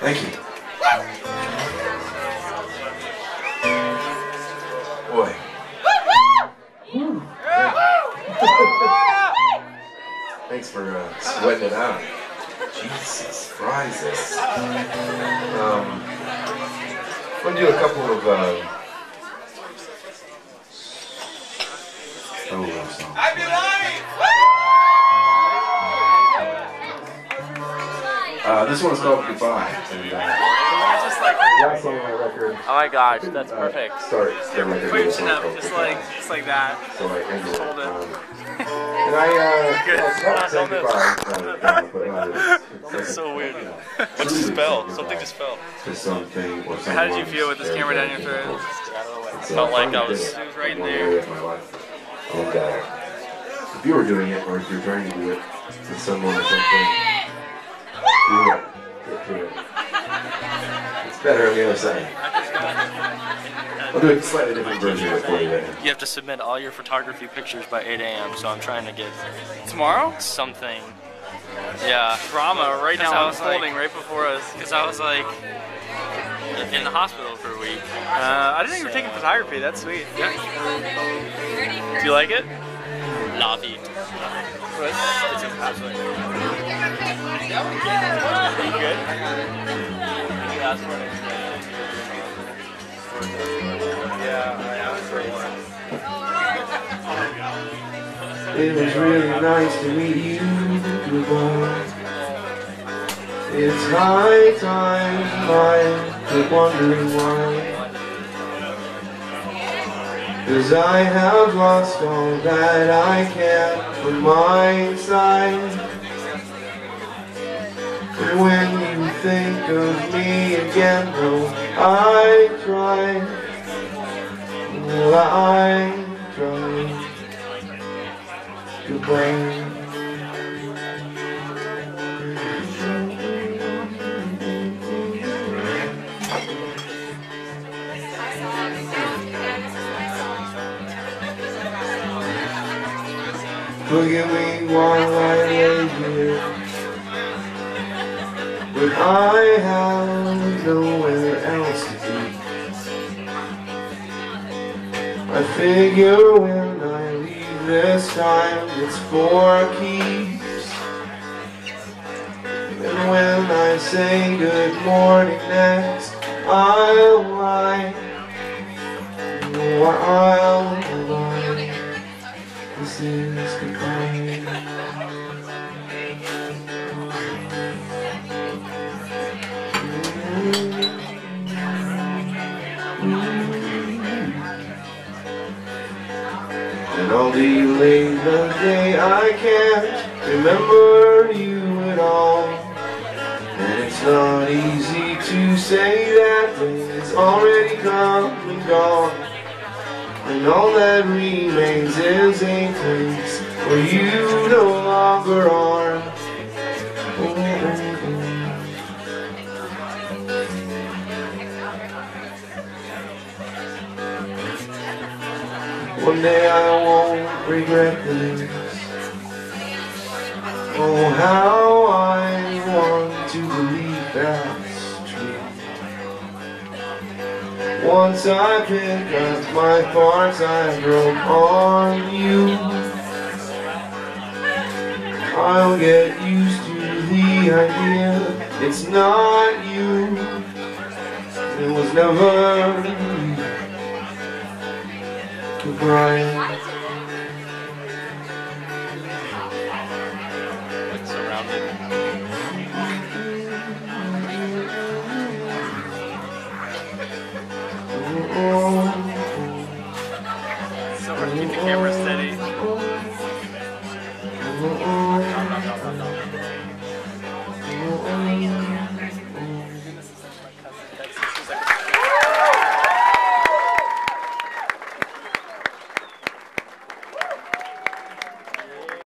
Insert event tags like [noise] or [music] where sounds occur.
Thank you. Boy. Thanks for uh, sweating it out. Jesus, prizes. Um, I'm gonna do a couple of uh, this one's called Goodbye. And, uh, song on my record. Oh my gosh, that's uh, perfect. Start the record with up, just like, just like that. So I ended it. Hold it. Um, [laughs] and I, uh, Good. well, not Don't goodbye, uh, down, but, uh, it's, [laughs] it's so weird. [laughs] What just fell? Something just fell. To something or someone. How did you feel with this camera down your throat? difficult. I felt like I was, it was right in there. And, uh, if you were doing it, or if you're trying to do it with someone or something, do it. Get to it. It's better on the other side. I'll do a slightly different version of it for you then. You have to submit all your photography pictures by 8 a.m. So I'm trying to get Tomorrow? something. Yeah, Drama right now I was unfolding like- right before us. because I was like in the hospital for a week. Uh, I didn't think you were taking photography. That's sweet. Yeah. Do you like it? Lobby. It's good? It was really nice to meet you. Goodbye. It's high time I quit wondering why. Cause I have lost all that I can from my side. When you think of me again, though I try, well, I try goodbye. Forgive me while I lay here, but I have nowhere else to be. I figure when I leave this time, it's for keeps. And when I say good morning next, I'll lie. No, I'll lie. This is goodbye. And I'll delay the day I can't remember you at all. And it's not easy to say that it's already come and gone. And all that remains is a place where you no longer are. One day I won't regret this. Oh, how I want to believe that's true. Once I pick up my parts, I broke on you. I'll get used to the idea it's not you. It was never Brian. Like surrounded. Oh.